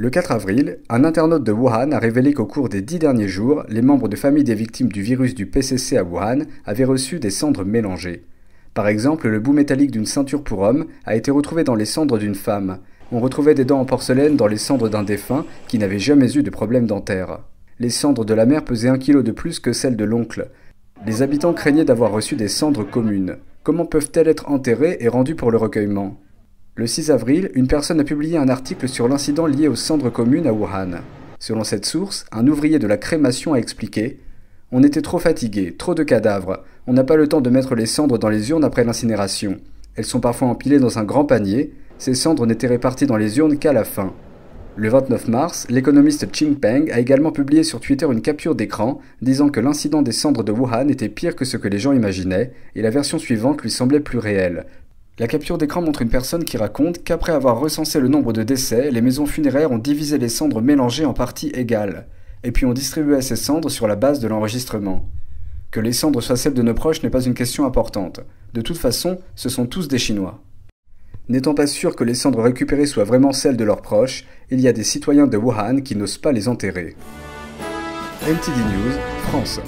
Le 4 avril, un internaute de Wuhan a révélé qu'au cours des dix derniers jours, les membres de famille des victimes du virus du PCC à Wuhan avaient reçu des cendres mélangées. Par exemple, le bout métallique d'une ceinture pour homme a été retrouvé dans les cendres d'une femme. On retrouvait des dents en porcelaine dans les cendres d'un défunt qui n'avait jamais eu de problème dentaire. Les cendres de la mère pesaient un kilo de plus que celles de l'oncle. Les habitants craignaient d'avoir reçu des cendres communes. Comment peuvent-elles être enterrées et rendues pour le recueillement? Le 6 avril, une personne a publié un article sur l'incident lié aux cendres communes à Wuhan. Selon cette source, un ouvrier de la crémation a expliqué On était trop fatigué, trop de cadavres, on n'a pas le temps de mettre les cendres dans les urnes après l'incinération. Elles sont parfois empilées dans un grand panier, ces cendres n'étaient réparties dans les urnes qu'à la fin. Le 29 mars, l'économiste Ching Peng a également publié sur Twitter une capture d'écran disant que l'incident des cendres de Wuhan était pire que ce que les gens imaginaient, et la version suivante lui semblait plus réelle. La capture d'écran montre une personne qui raconte qu'après avoir recensé le nombre de décès, les maisons funéraires ont divisé les cendres mélangées en parties égales, et puis ont distribué ces cendres sur la base de l'enregistrement. Que les cendres soient celles de nos proches n'est pas une question importante. De toute façon, ce sont tous des Chinois. N'étant pas sûr que les cendres récupérées soient vraiment celles de leurs proches, il y a des citoyens de Wuhan qui n'osent pas les enterrer. NTD News, France.